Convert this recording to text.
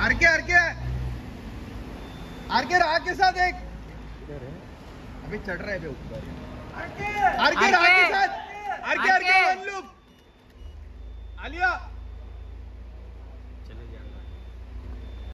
R K R K. R K राह के साथ एक। अभी चढ़ रहे हैं ऊपर। आरके राह के साथ। RK RK one look Alia.